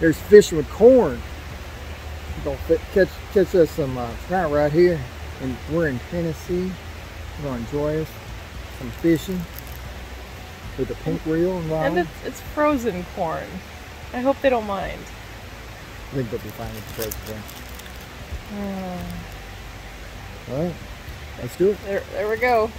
There's fishing with corn. We're gonna catch catch us some uh, trout right here, and we're in Tennessee. We're gonna enjoy us some fishing with the pink reel and rod. And it's, it's frozen corn. I hope they don't mind. I think they'll be fine with the frozen corn. All right, let's do it. There, there we go.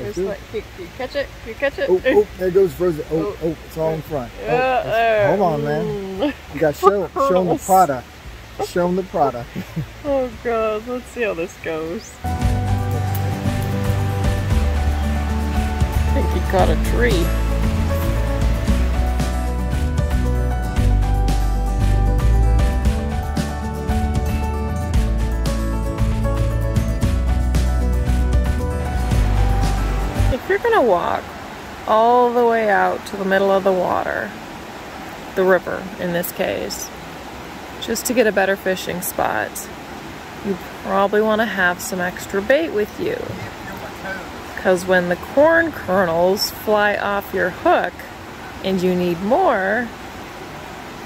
Let's There's like, can, can you catch it? Can you catch it? Oh, oh, there goes frozen. Oh, Oh. oh, it's all in front. Oh, Yeah, there. hold on, man. Mm. You got to show, show them the product. Show them the product. Oh god, let's see how this goes. I think he caught a tree. You're gonna walk all the way out to the middle of the water, the river in this case, just to get a better fishing spot, you probably want to have some extra bait with you. Because when the corn kernels fly off your hook and you need more,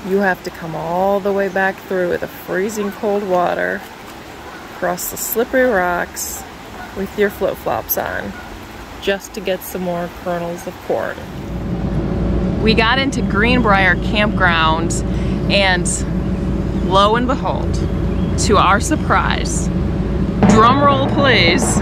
you have to come all the way back through with the freezing cold water, across the slippery rocks with your flip flops on, just to get some more kernels of corn. We got into Greenbrier Campground and lo and behold, to our surprise, drum roll please,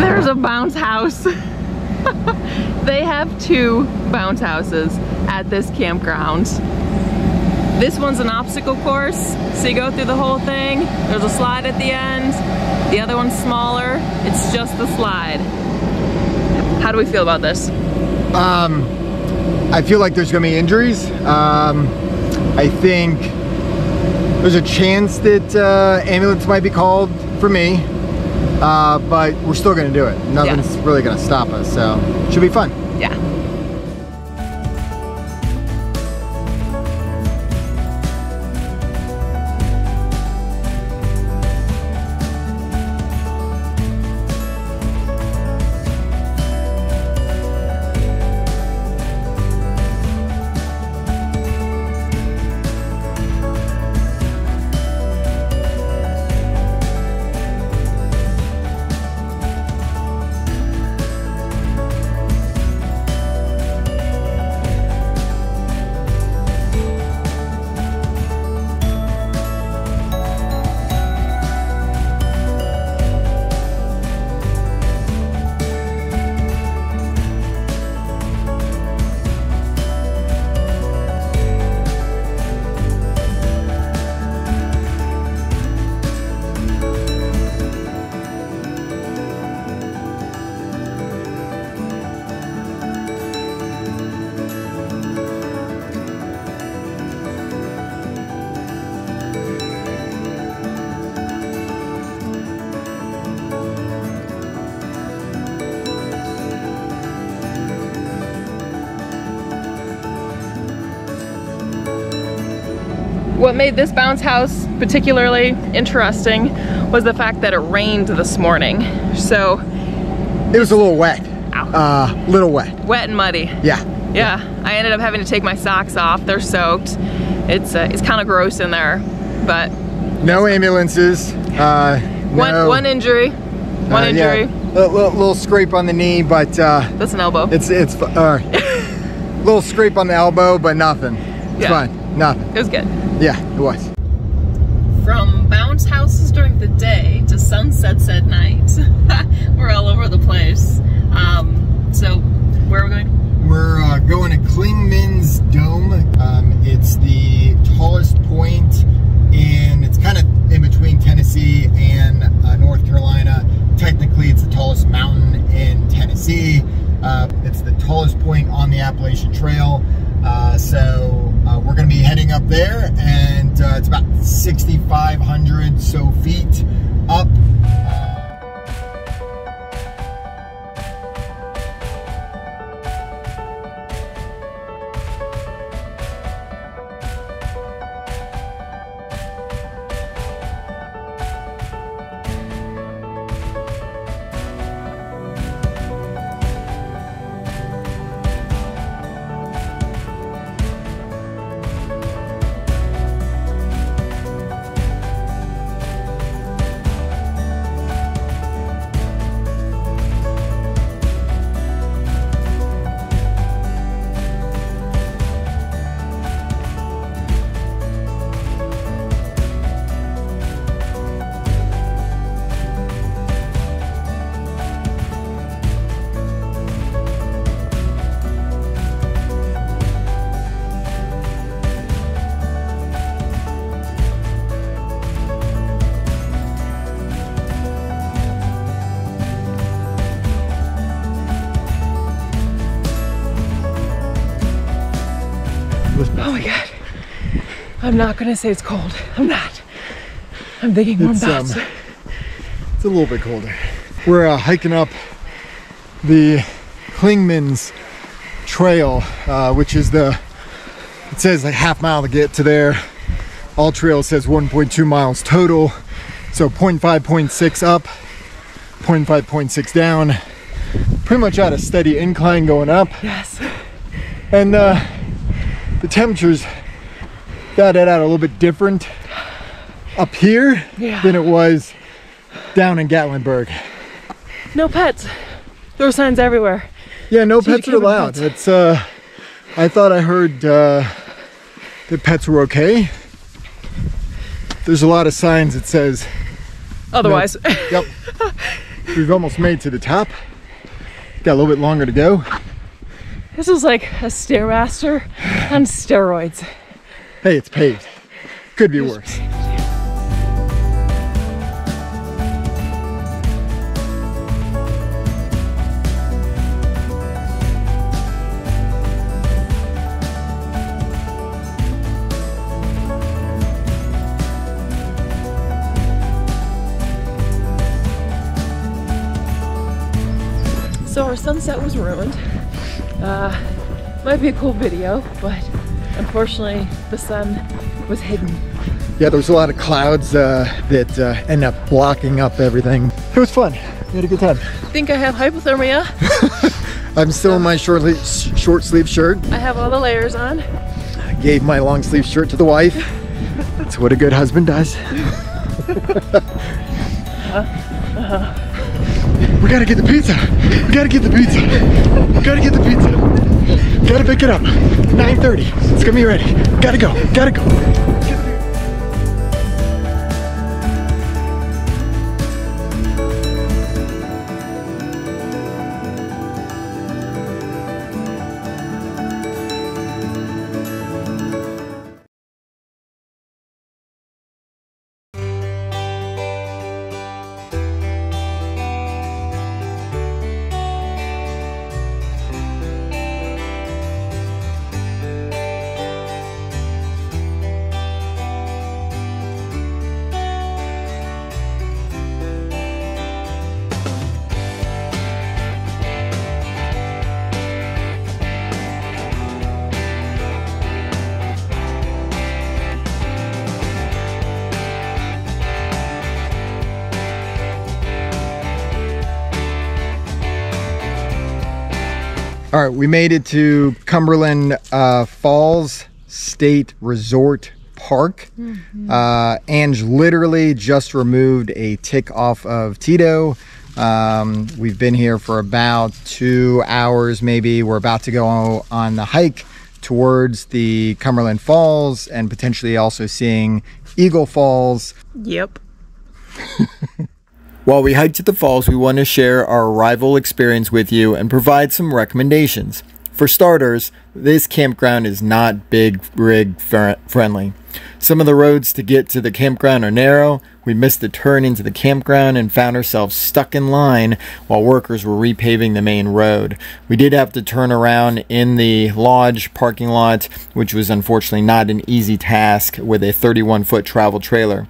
there's a bounce house. they have two bounce houses at this campground. This one's an obstacle course, so you go through the whole thing. There's a slide at the end. The other one's smaller. It's just the slide. How do we feel about this? Um, I feel like there's gonna be injuries. Um, I think there's a chance that uh, ambulance might be called for me, uh, but we're still gonna do it. Nothing's really gonna stop us, so should be fun. What made this bounce house particularly interesting was the fact that it rained this morning. So It was a little wet. Ow. Uh, little wet. wet and muddy. Yeah. Yeah, I ended up having to take my socks off. They're soaked. It's uh, it's kind of gross in there, but No ambulances. Uh, one no, one injury, one uh, injury. Yeah, little, little, little scrape on the knee, but uh, That's an elbow. it's it's uh, little scrape on the elbow, but nothing. It's Yeah. fine. Nothing. It was good. Yeah, it was. From bounce houses during the day to sunsets at night. We're all over the place. Um, so where are we going? We're uh, going to Clingman's Dome. Um, it's the tallest point in, it's kind of in between Tennessee and uh, North Carolina. Technically, it's the tallest mountain in Tennessee. Uh, it's the tallest point on the Appalachian Trail. Uh, so we're going to be heading up there, and uh, it's about 6,500 so feet I'm not gonna say it's cold. I'm not. I'm thinking warm It's, baths. um, It's a little bit colder. We're uh, hiking up the Clingman's Trail, uh, which is the, it says like half mile to get to there. All trail says 1.2 miles total. So 0.5, 0.6 up, 0.5, 0.6 down. Pretty much at a steady incline going up. yes. And uh, the temperatures it out a little bit different up here Yeah. than it was down in Gatlinburg. No pets. There were signs everywhere. Yeah, no So pets are allowed. pets. It's uh, I thought I heard uh, that pets were okay. There's a lot of signs that says, Otherwise, "Yep, we've almost made to the top. Got a little bit longer to go." this is like a stairmaster on steroids. Hey, it's paved. Could be worse. So our sunset was ruined. Uh, might be a cool video, but unfortunately the sun was hidden. Yeah, there was a lot of clouds uh, that uh, end up blocking up everything. It was fun. We had a good time. I think I have hypothermia. I'm still in my short, short sleeve shirt. I have all the layers on. I gave my long sleeve shirt to the wife. That's what a good husband does. We gotta get the pizza. We gotta get the pizza. We gotta get the pizza. Gotta pick it up. 9:30. It's gonna be ready. Gotta go. Gotta go. All right, we made it to Cumberland uh, Falls State Resort Park. Uh, Ange literally just removed a tick off of Tito. Um, we've been here for about two hours, maybe. We're about to go on the hike towards the Cumberland Falls and potentially also seeing Eagle Falls. Yep. While we hiked to the falls, we want to share our arrival experience with you and provide some recommendations. For starters, this campground is not big rig friendly. Some of the roads to get to the campground are narrow. We missed the turn into the campground and found ourselves stuck in line while workers were repaving the main road. We did have to turn around in the lodge parking lot, which was unfortunately not an easy task with a 31 foot travel trailer.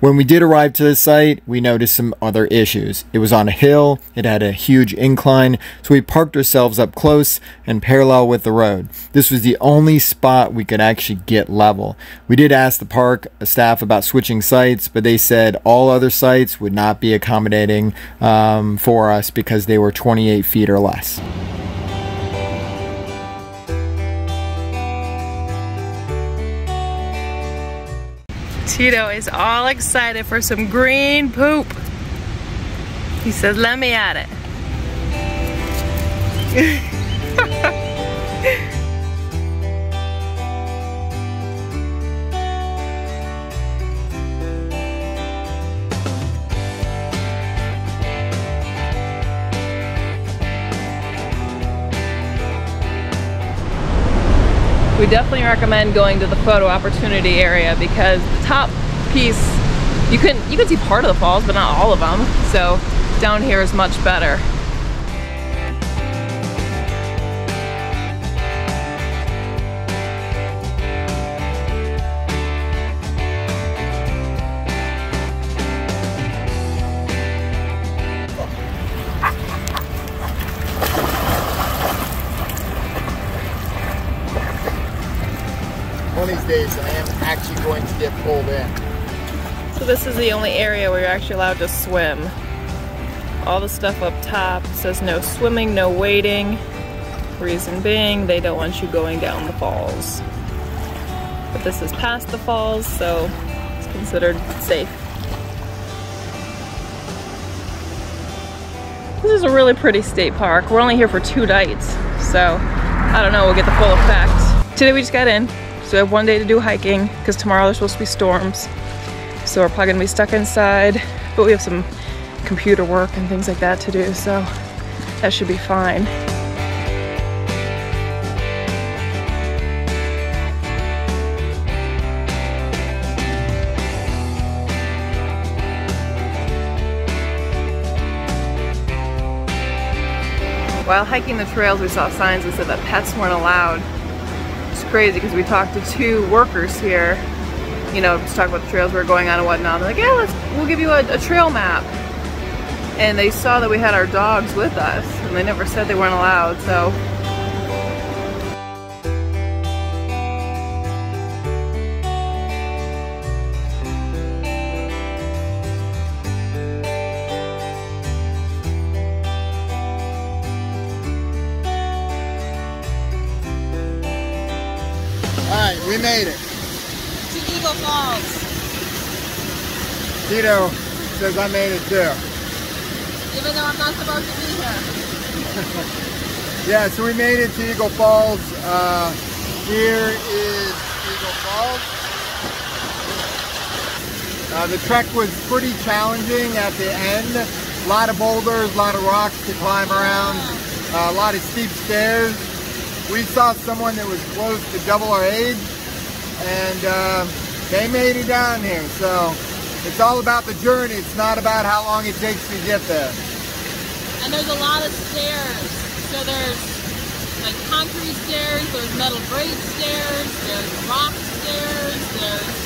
When we did arrive to the site, we noticed some other issues. It was on a hill, it had a huge incline, so we parked ourselves up close and parallel with the road. This was the only spot we could actually get level. We did ask the park staff about switching sites, but they said all other sites would not be accommodating um, for us because they were 28 feet or less. Tito is all excited for some green poop. He says, let me at it. we definitely recommend going to the photo opportunity area because the top piece you can you can see part of the falls but not all of them. So down here is much better get pulled in. So this is the only area where you're actually allowed to swim. All the stuff up top says no swimming, no wading. Reason being, they don't want you going down the falls. But this is past the falls, so it's considered safe. This is a really pretty state park. We're only here for two nights, so I don't know, we'll get the full effect. Today we just got in, so we have one day to do hiking, because tomorrow there's supposed to be storms. So we're probably gonna be stuck inside, but we have some computer work and things like that to do, so that should be fine. While hiking the trails, we saw signs that said that pets weren't allowed. Crazy because we talked to two workers here, you know, to talk about the trails we are going on and whatnot. They're like, yeah, let's, we'll give you a, a trail map. And they saw that we had our dogs with us, and they never said they weren't allowed, so we made it. to Eagle Falls. Tito says I made it too. Even though I'm not supposed to be here. Yeah, so we made it to Eagle Falls. Uh, here is Eagle Falls. Uh, the trek was pretty challenging at the end. A lot of boulders, a lot of rocks to climb around, uh, a lot of steep stairs. We saw someone that was close to double our age, and uh, they made it down here. So it's all about the journey. It's not about how long it takes to get there. and there's a lot of stairs. So there's like concrete stairs, there's metal grate stairs, there's rock stairs, there's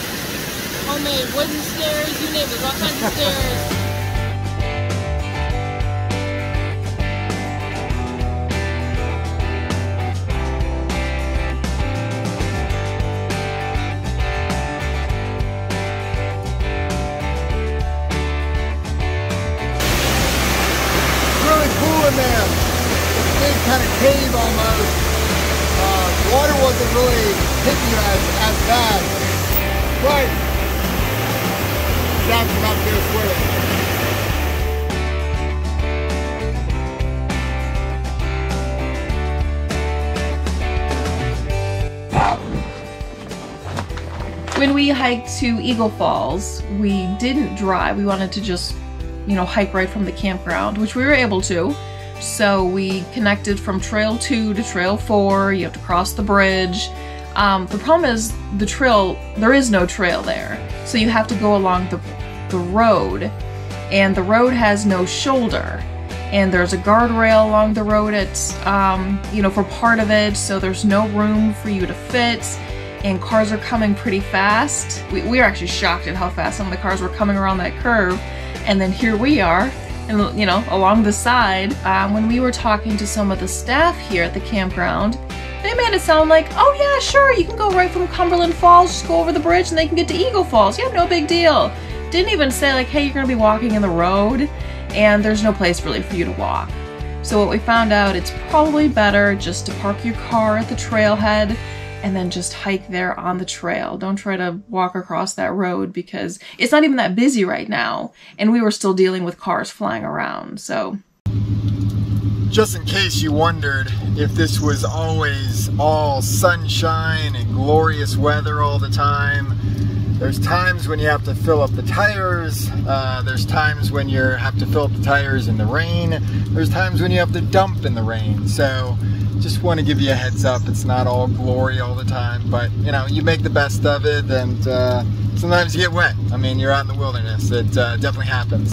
homemade wooden stairs, you name it, there's all kinds of stairs. kind of cave almost. Uh, water wasn't really hitting you as, as bad. Zach's about. When we hiked to Eagle Falls, we didn't drive. We wanted to just, you know, hike right from the campground, which we were able to. So we connected from Trail 2 to Trail 4. You have to cross the bridge. Um, the problem is the trail, there is no trail there. So you have to go along the, the road, and the road has no shoulder. And there's a guardrail along the road It's, um, you know, for part of it, so there's no room for you to fit and cars are coming pretty fast. We, we were actually shocked at how fast some of the cars were coming around that curve. And then here we are, and you know, along the side. Um, when we were talking to some of the staff here at the campground, they made it sound like, oh yeah, sure, you can go right from Cumberland Falls, just go over the bridge, and they can get to Eagle Falls. Yeah, no big deal. Didn't even say like, hey, you're gonna be walking in the road, and there's no place really for you to walk. So what we found out, it's probably better just to park your car at the trailhead and then just hike there on the trail. Don't try to walk across that road because it's not even that busy right now. And we were still dealing with cars flying around. So Just in case you wondered if this was always all sunshine and glorious weather all the time, there's times when you have to fill up the tires. Uh, there's times when you have to fill up the tires in the rain. There's times when you have to dump in the rain. So just want to give you a heads up. It's not all glory all the time, but you know, you make the best of it and uh, sometimes you get wet. I mean, you're out in the wilderness. It uh, definitely happens.